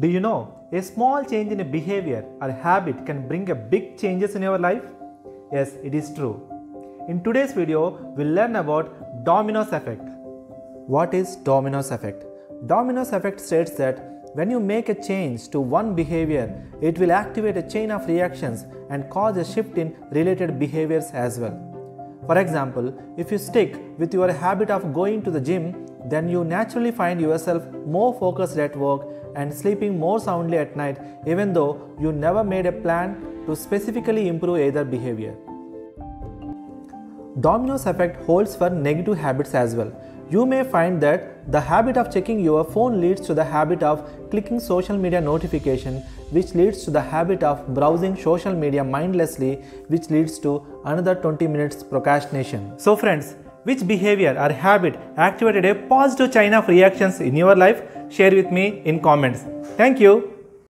Do you know a small change in a behavior or habit can bring a big changes in your life? Yes, it is true. In today's video, we'll learn about dominoes effect. What is dominoes effect? Dominoes effect states that when you make a change to one behavior, it will activate a chain of reactions and cause a shift in related behaviors as well. For example, if you stick with your habit of going to the gym, then you naturally find yourself more focused at work and sleeping more soundly at night, even though you never made a plan to specifically improve either behavior. Domino's effect holds for negative habits as well. You may find that the habit of checking your phone leads to the habit of clicking social media notification which leads to the habit of browsing social media mindlessly which leads to another 20 minutes procrastination. So friends, which behavior or habit activated a positive chain of reactions in your life? Share with me in comments. Thank you.